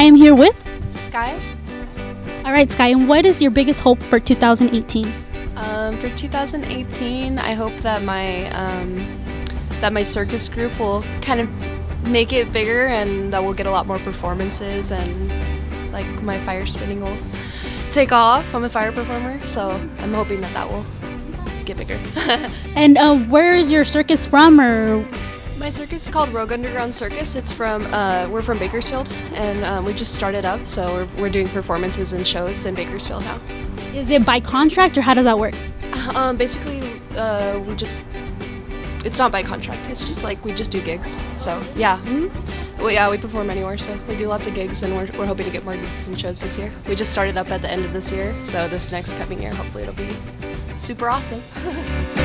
I am here with. Sky. All right, Sky, and what is your biggest hope for 2018? Um, for 2018, I hope that my um, that my circus group will kind of make it bigger, and that we'll get a lot more performances, and like my fire spinning will take off. I'm a fire performer, so I'm hoping that that will get bigger. And uh, where is your circus from, or My circus is called Rogue Underground Circus. It's from uh, we're from Bakersfield, and um, we just started up, so we're, we're doing performances and shows in Bakersfield now. is it by contract, or how does that work? Um, basically, uh, we just it's not by contract. It's just like we just do gigs. So yeah, mm well, yeah, we perform anywhere. So we do lots of gigs, and we're, we're hoping to get more gigs and shows this year. We just started up at the end of this year, so this next coming year, hopefully, it'll be super awesome.